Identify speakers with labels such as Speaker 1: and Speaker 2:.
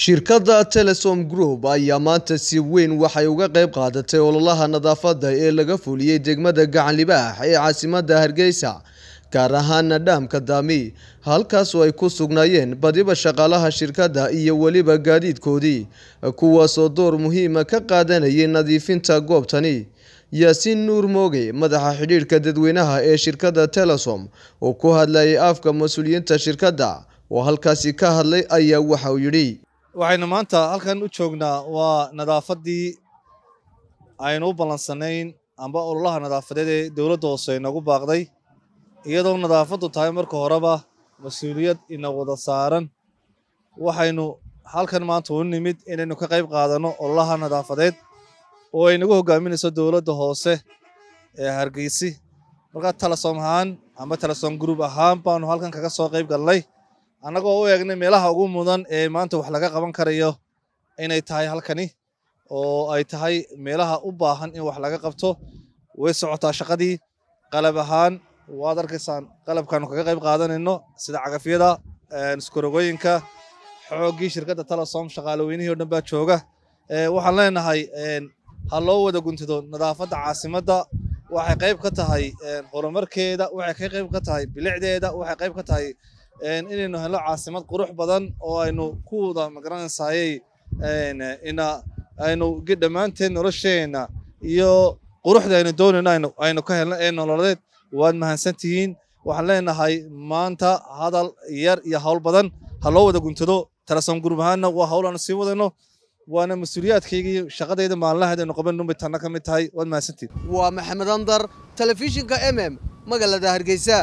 Speaker 1: shirkadda telesom group ayaa maanta si weyn waxay uga qayb qaadatay ololaha nadaafadda ee laga fuliyey degmada gacan libaax ee caasimadda hargeysa gaar ahaana dhaamka daami halkaasoo ay ku sugnaayeen badiba shaqaalaha shirkadda iyo weliba gaadiidkoodii kuwaasoo door muhiima ka qaadanayay nadiifinta goobtani. Yaasiin nuur mooge madaxa xidhiidhka dadweynaha ee shirkadda telesom oo ku hadlayay afka mas'uuliyiinta shirkadda oo halkaasi ka hadlay ayaa waxa uu yidhi
Speaker 2: waxaynu maanta halkan u joognaa waa nadaafaddii aynu u ballansanayn amba ololaha nadaafadeed ee dowladda hoose inagu baaqday. Iyadoo nadaafaddu tahay marka horeba mas'uuliyad ina wada saaran. Waxaynu halkan maanta u nimid inaynu ka qayb qaadanno ololaha nadaafadeed oo ay nagu hogaaminayso dowladda hoose ee hargeysi. Markaa telesom ahaan amba telesom group ahaan baanu halkan kaga soo qayb galnay annagoo u eegnay meelaha ugu mudan ee maanta wax laga qaban karayo inay tahay halkani oo ay tahay meelaha u baahan in wax laga qabto. Way socotaa shaqadii qalab ahaan waad arkaysaan qalabkaanu kaga qayb qaadanayno sida cagafyada iskorogooyinka xooggii shirkadda telesom shaqaaloweynihii o dhan baa jooga. Waxaan leenahay ha loo wada guntado nadaafadda caasimadda waxay qayb ka tahay horumarkeeda waxay ka qayb ka tahay bilicdeeda waxay qayb ka tahay inaynu helno caasimad qurux badan oo aynu ku wada magaranaysaayey ina aynu dhammaanteen nolosheenna iyo quruxda aynu doonayno aynu ka helno ee nololeed waad mahadsantihiin waxaan leenahay maanta hadal yar iyo hawl badan. Ha loo wada guntado. Telesom group ahaanna waa hawl aanu sii wadayno. Waana mas'uuliyaadkaygii shaqadayda maalinlaheed aynu qaban numid tanna ka mid tahay. Waad mahadsantihiin
Speaker 1: waa maxamed andar telefishinka m m. Magaalada hargeysa